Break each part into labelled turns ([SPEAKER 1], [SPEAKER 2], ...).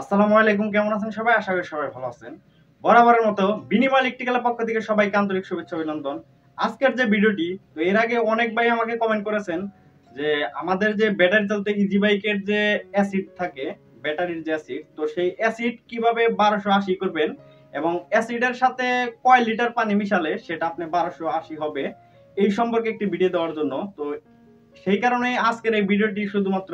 [SPEAKER 1] আসসালামু আলাইকুম, কেমন আছেন সবাই? আশা করি সবাই ভালো আছেন। বরাবরের মতো বিনিময় ইলেকট্রিক্যালের পক্ষ থেকে সবাইকে আন্তরিক শুভেচ্ছা, অভিনন্দন। আজকের যে ভিডিওটি, তো এর আগে অনেক ভাই আমাকে কমেন্ট করেছেন যে আমাদের যে ব্যাটারি চালতে ইজি বাইকের যে অ্যাসিড থাকে, ব্যাটারির যে অ্যাসিড তো সেই অ্যাসিড কীভাবে বারোশো আশি করবেন এবং অ্যাসিডের সাথে কয় লিটার পানি মিশালে সেটা আপনি বারোশো আশি হবে, এই সম্পর্কে একটি ভিডিও দেওয়ার জন্য। তো সেই কারণে আজকের এই ভিডিওটি শুধুমাত্র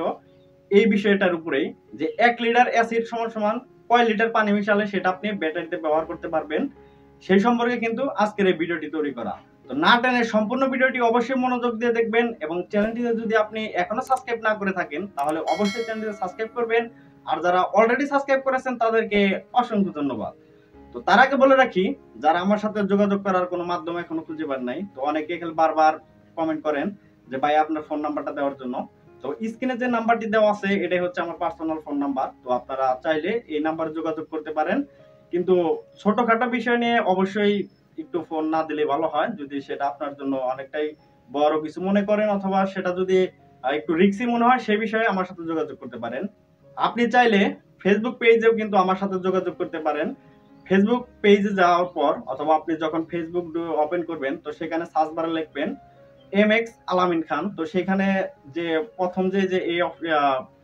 [SPEAKER 1] এই বিষয়টার উপরেই যে এক লিটার অ্যাসিড সমান সমান কয় লিটার পানি মিশালে সেটা আপনি ব্যাটারিতে ব্যবহার করতে পারবেন, সেই সম্পর্কে কিন্তু আজকের এই ভিডিওটি তৈরি করা। তো না টেনে সম্পূর্ণ ভিডিওটি অবশ্যই মনোযোগ দিয়ে দেখবেন এবং চ্যানেলটিতে যদি আপনি এখনও সাবস্ক্রাইব না করে থাকেন, তাহলে অবশ্যই চ্যানেলটিতে সাবস্ক্রাইব করবেন। আর যারা অলরেডি সাবস্ক্রাইব করেছেন, তাদেরকে অসংখ্য ধন্যবাদ। তো তার আগে বলে রাখি, যারা আমার সাথে যোগাযোগ করার কোনো মাধ্যম এখনও খুঁজে পান নাই, তো অনেকে বারবার কমেন্ট করেন যে, ভাই, আপনার ফোন নাম্বারটা দেওয়ার জন্য। তো স্ক্রিনে যে নাম্বারটি দেওয়া আছে, এটাই হচ্ছে আমার পার্সোনাল ফোন নাম্বার তো আপনারা চাইলে এই নাম্বারে যোগাযোগ করতে পারেন। কিন্তু ছোটখাটো বিষয় নিয়ে অবশ্যই একটু ফোন না দিলে ভালো হয়। যদি সেটা আপনার জন্য অনেকটাই বড় কিছু মনে করেন, অথবা সেটা যদি একটু রিক্সি মনে হয়, সেই বিষয়ে আমার সাথে যোগাযোগ করতে পারেন। আপনি চাইলে ফেসবুক পেজেও কিন্তু আমার সাথে যোগাযোগ করতে পারেন। ফেসবুক পেজে যাওয়ার পর, অথবা আপনি যখন ফেসবুক ওপেন করবেন, তো সেখানে সার্চ বারে লিখবেন এম এক্স আলামিন খান তো সেখানে যে প্রথম যে যে এই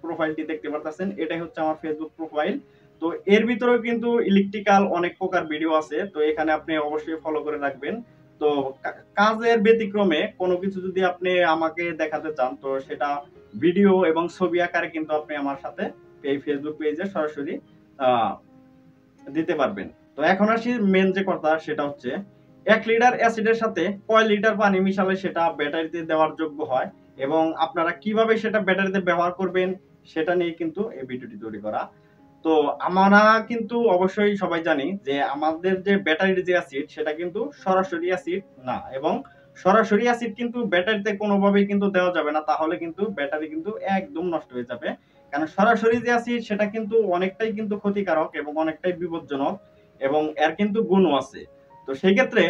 [SPEAKER 1] প্রোফাইলটি দেখতে পারতেছেন, এটাই হচ্ছে আমার ফেসবুক প্রোফাইল তো এর ভিতরেও কিন্তু ইলেকট্রিক্যাল অনেক প্রকার ভিডিও আছে, তো এখানে আপনি অবশ্যই ফলো করে রাখবেন। তো কাজের ব্যতিক্রমে কোনো কিছু যদি আপনি আমাকে দেখাতে চান, তো সেটা ভিডিও এবং ছবি আকারে কিন্তু আপনি আমার সাথে এই ফেসবুক পেজে সরাসরি দিতে পারবেন। তো এখন আসি মেন যে কথা সেটা হচ্ছে এক লিটার অ্যাসিডের সাথে কয় লিটার পানি মিশালে সেটা ব্যাটারিতে দেওয়ার যোগ্য হয় এবং আপনারা কীভাবে সেটা ব্যাটারিতে ব্যবহার করবেন সেটা নিয়ে কিন্তু এই ভিডিওটি তৈরি করা। তো আমরা কিন্তু অবশ্যই সবাই জানি যে আমাদের যে ব্যাটারির যে অ্যাসিড সেটা কিন্তু সরাসরি অ্যাসিড না এবং সরাসরি অ্যাসিড কিন্তু ব্যাটারিতে কোনোভাবেই কিন্তু দেওয়া যাবে না, তাহলে কিন্তু ব্যাটারি কিন্তু একদম নষ্ট হয়ে যাবে। কারণ সরাসরি যে অ্যাসিড সেটা কিন্তু অনেকটাই কিন্তু ক্ষতিকারক এবং অনেকটাই বিপজ্জনক এবং এর কিন্তু গুণও আছে। তো সেই ক্ষেত্রে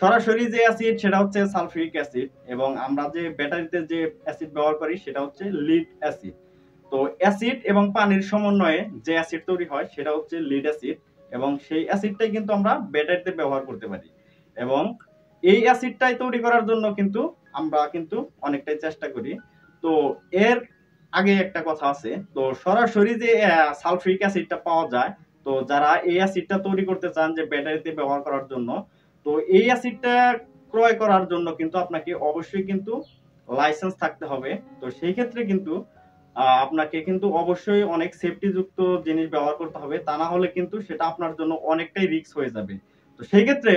[SPEAKER 1] সরাসরি যে অ্যাসিড, সেটা হচ্ছে সালফিউরিক অ্যাসিড এবং আমরা যে ব্যাটারিতে যে অ্যাসিড ব্যবহার করি, সেটা হচ্ছে লিড অ্যাসিড। তো অ্যাসিড এবং পানির সমন্বয়ে যে অ্যাসিড তৈরি হয়, সেটা হচ্ছে লিড অ্যাসিড এবং সেই অ্যাসিডটাই কিন্তু আমরা ব্যাটারিতে ব্যবহার করতে পারি এবং এই অ্যাসিডটাই তৈরি করার জন্য কিন্তু আমরা কিন্তু অনেকটাই চেষ্টা করি। তো এর আগে একটা কথা আছে, তো সরাসরি যে সালফিউরিক অ্যাসিডটা পাওয়া যায় তো যারা এই অ্যাসিডটা তৈরি করতে চান যে ব্যাটারিতে ব্যবহার করার জন্য, তো এই অ্যাসিডটা ক্রয় করার জন্য কিন্তু আপনাকে অবশ্যই কিন্তু লাইসেন্স থাকতে হবে। তো সেই ক্ষেত্রে কিন্তু আপনাকে কিন্তু অবশ্যই অনেক সেফটি যুক্ত জিনিস ব্যবহার করতে হবে। তা না হলে কিন্তু সেটা আপনার জন্য অনেকটাই রিস্ক হয়ে যাবে। তো সেই ক্ষেত্রে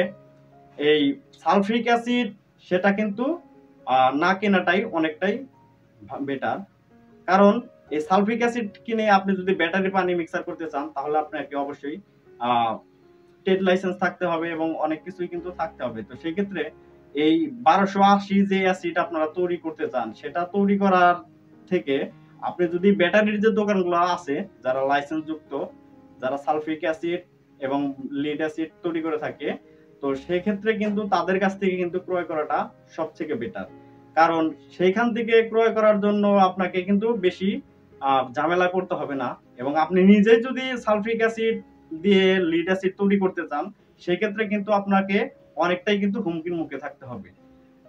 [SPEAKER 1] এই সালফিক অ্যাসিড, সেটা কিন্তু না কেনাটাই অনেকটাই বেটার কারণ এই সালফিক অ্যাসিড কিনে আপনি যদি ব্যাটারি পানি মিক্সার করতে চান, তাহলে আপনাকে অবশ্যই ট্রেড লাইসেন্স থাকতে হবে এবং অনেক কিছুই কিন্তু থাকতে হবে। তো সেই ক্ষেত্রে এই বারোশো আশি যে অ্যাসিড আপনারা তৈরি করতে চান, সেটা তৈরি করার থেকে আপনি যদি ব্যাটারির যে দোকানগুলো আছে, যারা লাইসেন্স যুক্ত যারা সালফিক অ্যাসিড এবং লিড অ্যাসিড তৈরি করে থাকে, তো সেই ক্ষেত্রে কিন্তু তাদের কাছ থেকে কিন্তু ক্রয় করাটা সব থেকে বেটার কারণ সেইখান থেকে ক্রয় করার জন্য আপনাকে কিন্তু বেশি ঝামেলা করতে হবে না। এবং আপনি নিজেই যদি সালফিক অ্যাসিড দিয়ে লিড অ্যাসিড তৈরি করতে চান, সেক্ষেত্রে কিন্তু আপনাকে অনেকটাই কিন্তু হুমকির মুখে থাকতে হবে।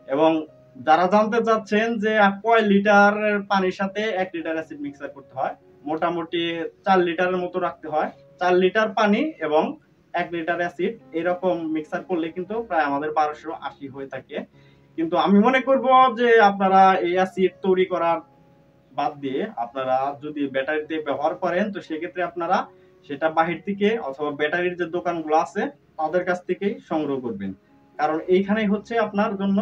[SPEAKER 1] এবং যারা জানতে চাচ্ছেন যে কয় লিটার পানির সাথে এক লিটার অ্যাসিড মিক্সার করতে হয়, মোটামুটি চার লিটারের মতো রাখতে হয়। চার লিটার পানি এবং এক লিটার অ্যাসিড এরকম মিক্সার করলে কিন্তু প্রায় আমাদের বারোশো আশি হয়ে থাকে। কিন্তু আমি মনে করব যে আপনারা এই অ্যাসিড তৈরি করার বাদ দিয়ে আপনারা যদি ব্যাটারিতে ব্যবহার করেন, তো সেক্ষেত্রে আপনারা সেটা বাহির থেকে অথবা ব্যাটারির যে দোকানগুলো আছে, তাদের কাছ থেকেই সংগ্রহ করবেন। কারণ এইখানেই হচ্ছে আপনার জন্য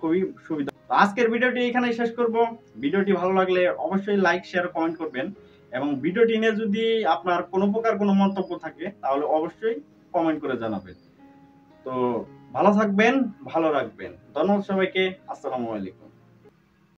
[SPEAKER 1] খুবই সুবিধা। আজকের ভিডিওটি এখানেই শেষ করব। ভিডিওটি ভালো লাগলে অবশ্যই লাইক, শেয়ার, কমেন্ট করবেন এবং ভিডিওটি নিয়ে যদি আপনার কোনো প্রকার কোনো মন্তব্য থাকে, তাহলে অবশ্যই কমেন্ট করে জানাবেন। তো ভালো থাকবেন, ভালো রাখবেন। ধন্যবাদ সবাইকে। আসসালামু আলাইকুম।